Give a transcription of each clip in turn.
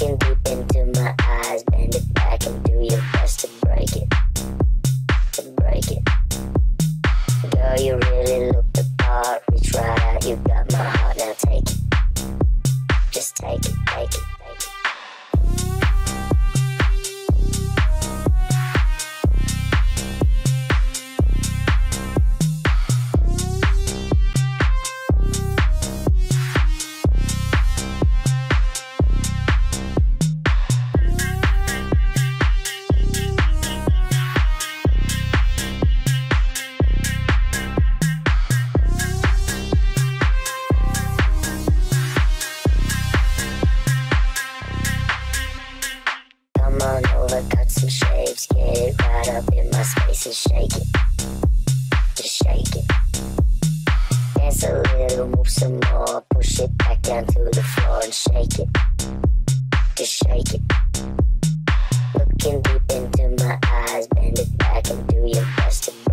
looking deep into my eyes. Bend it back and do your best to break it. To break it. Girl, you really look the part. Reach right out. You got my heart. Now take it. Just take it, take it. over, cut some shapes, get it right up in my space and shake it. Just shake it. Dance a little, move some more, push it back down to the floor and shake it. Just shake it. Looking deep into my eyes, bend it back and do your best to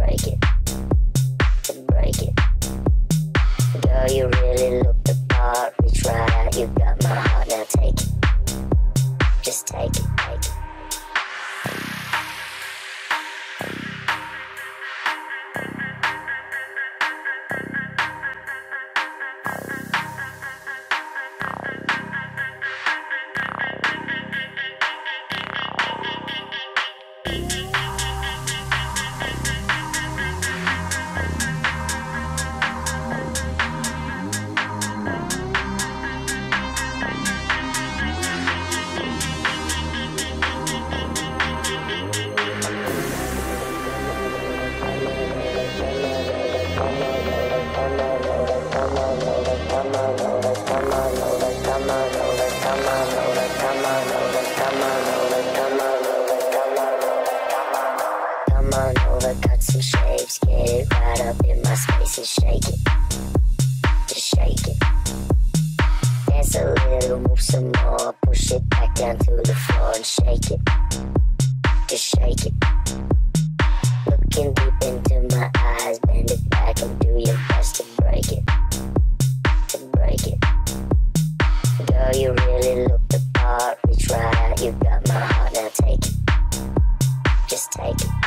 up in my space and shake it. Just shake it. Dance a little, move some more. Push it back down to the floor and shake it. Just shake it. Looking deep into my eyes, bend it back and do your best to break it. To break it. Girl, you really look the part. Reach right out, you got my heart, now take it. Just take it.